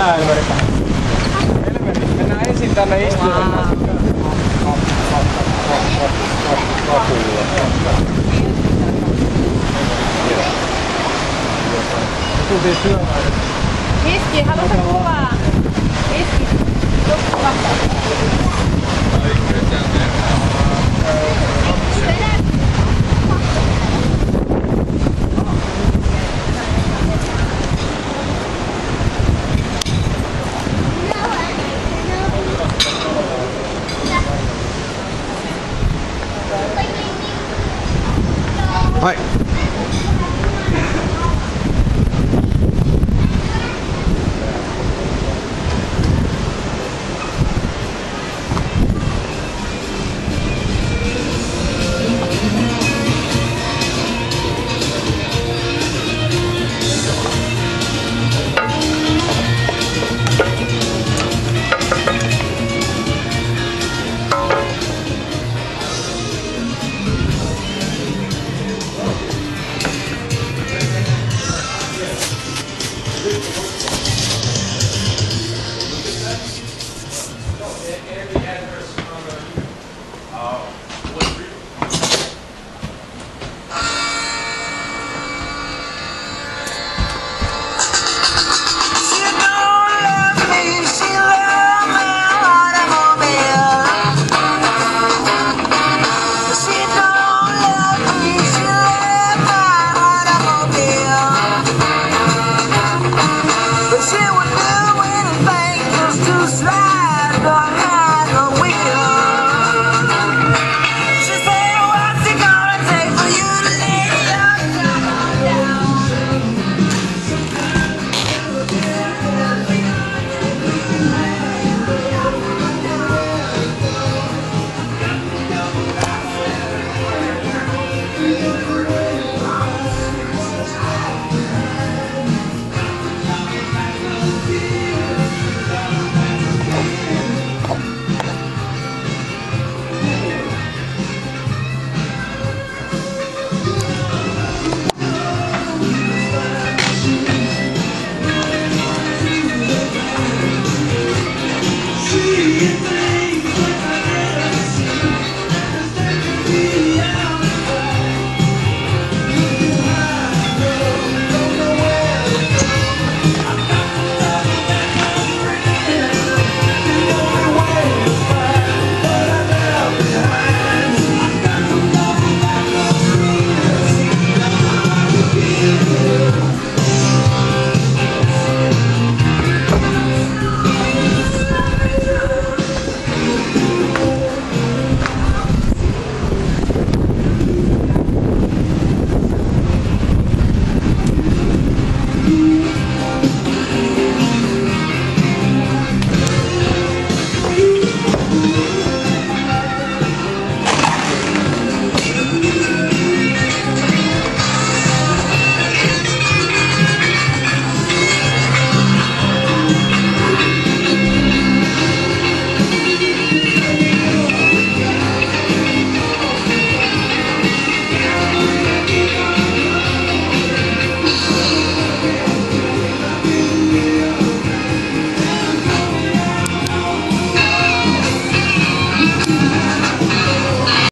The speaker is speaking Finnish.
Mennään Elveri. Elveri, mennään ensin tänne istumaan. Tultiin syömään. Hiski, haluatko kuvaa? Hiski, kuva. Ai, kyllä, God.